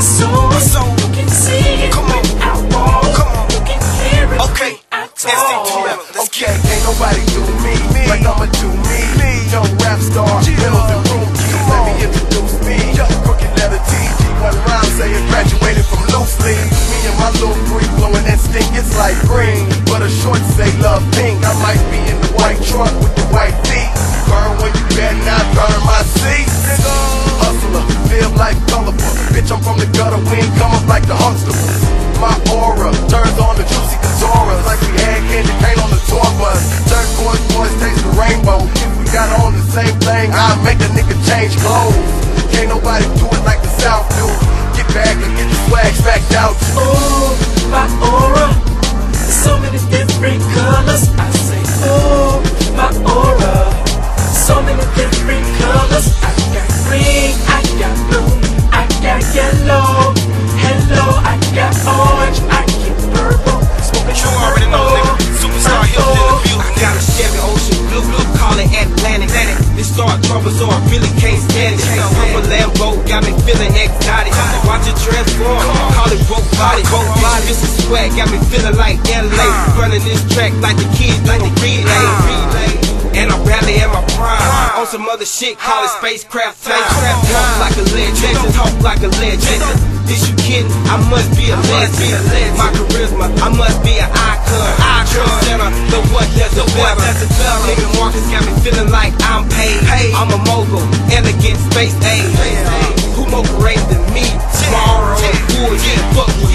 soul. So you can see it. Come on. Outlaw. Come on. You can hear it. Okay. Talk. Okay. Ain't nobody do me, me. like I'ma do me. me. No rap star. Yeah. Bills and room keys. Let me introduce me. Yo, crooked letter T. G1 rhyme saying graduated from loosely. Me and my little three blowing instinct It's like green. But a short say love pink. Like the Huxtables. My aura turns on the juicy Kazoras like we had candy paint on the tour bus. Turquoise boys taste the rainbow. If we got on the same thing, I'll make a nigga change clothes. Can't nobody do it like the South do. Get back and get the swag smacked out. Ooh, my aura. This start trouble, so I really can't stand it. I'm a Lambo, got me feeling exotic. Watch it transform, call it broke body. This is swag, got me feeling like LA. Running this track like the kids, like the relay. And I'm barely in my prime. On some other shit, call it spacecraft time. Talk like a legend, talk like a legend. Is you kidding? I must be a legend. My charisma, I must be an icon judge. The what does a what does a tell. Nigga Marcus got me feeling like I'm paid. paid. I'm a mogul, elegant space aid. Who more great than me? Tomorrow, yeah. yeah. fuck with